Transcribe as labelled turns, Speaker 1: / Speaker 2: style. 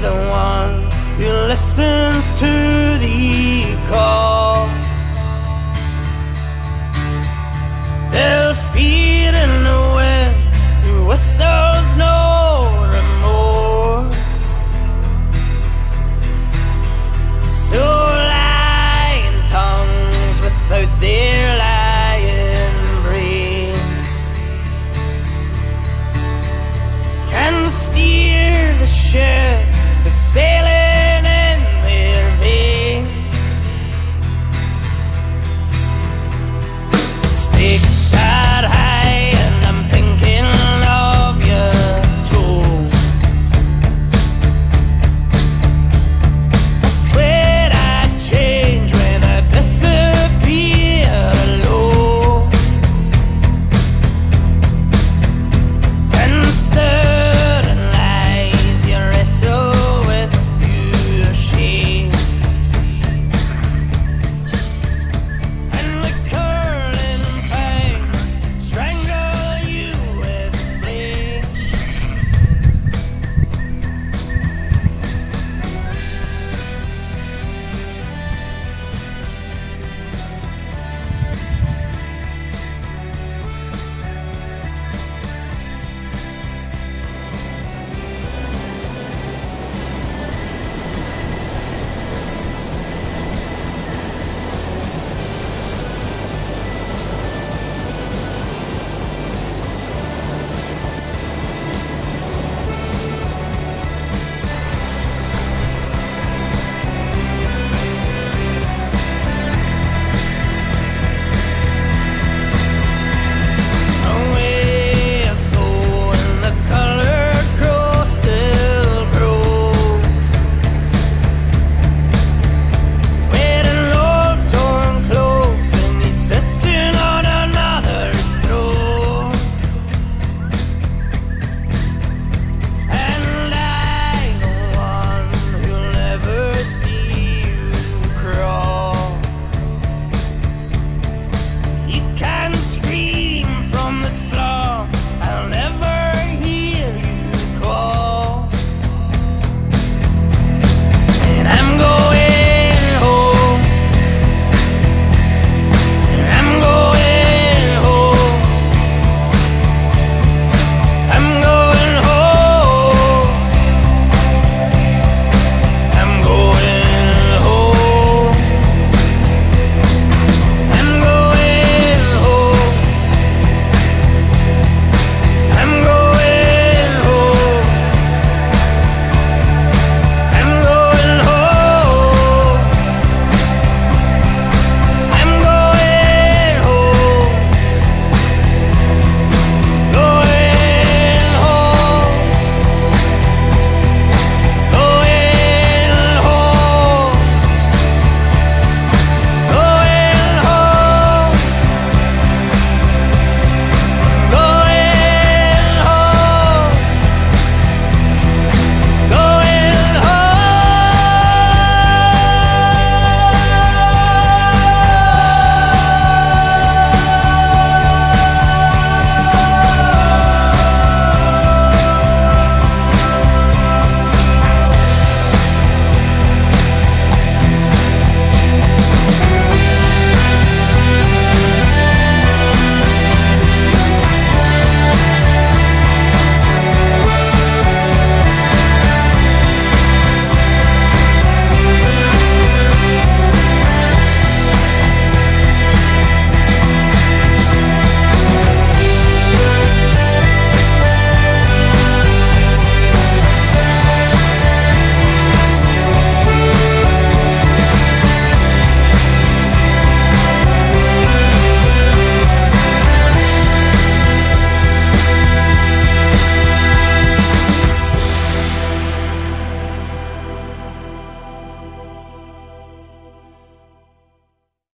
Speaker 1: the one who listens to the call. They'll feed in the wind who whistles no remorse. So lying tongues without their lying breathes can steer the ship.